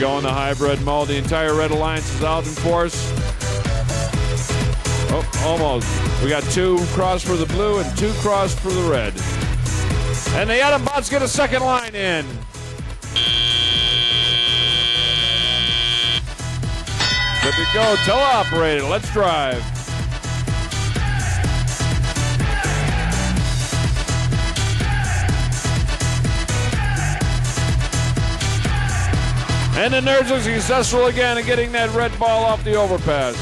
go in the hybrid mode. The entire Red Alliance is out in force. Oh, almost. We got two cross for the blue and two cross for the red. And the AdamBots get a second line in. Good to go. Teleoperated. Let's drive. And the Nerds are successful again in getting that red ball off the overpass.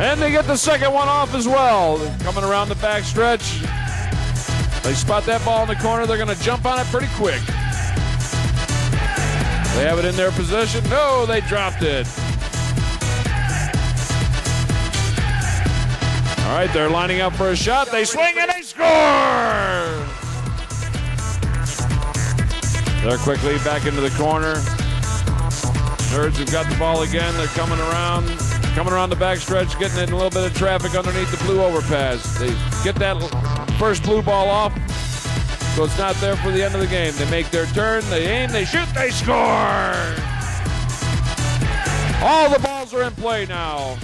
And they get the second one off as well. Coming around the back stretch. They spot that ball in the corner. They're going to jump on it pretty quick. They have it in their possession. No, they dropped it. All right, they're lining up for a shot. They swing and they score. They're quickly back into the corner. Nerds have got the ball again. They're coming around, coming around the backstretch, getting in a little bit of traffic underneath the blue overpass. They get that first blue ball off, so it's not there for the end of the game. They make their turn, they aim, they shoot, they score. All the balls are in play now.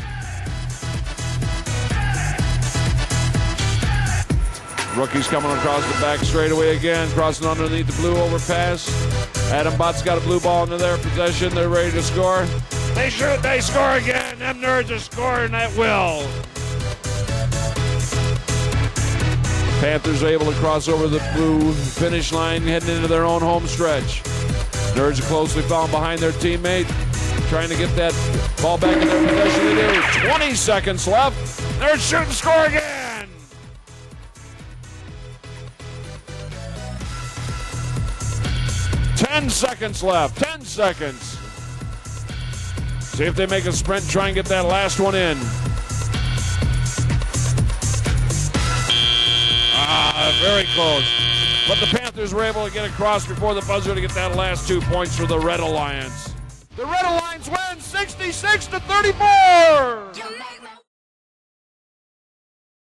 Rookies coming across the back straightaway again, crossing underneath the blue overpass. AdamBots got a blue ball into their possession. They're ready to score. They shoot, they score again. Them nerds are scoring at will. Panthers able to cross over the blue finish line, heading into their own home stretch. Nerds are closely following behind their teammate, trying to get that ball back in their possession. They do. 20 seconds left. Nerds shoot and score again. 10 seconds left. 10 seconds. See if they make a sprint, try and get that last one in. Ah, very close. But the Panthers were able to get across before the buzzer to get that last two points for the Red Alliance. The Red Alliance wins 66 to 34.